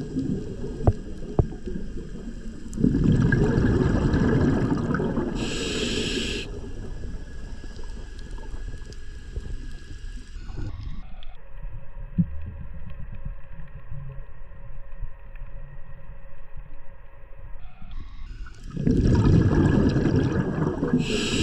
you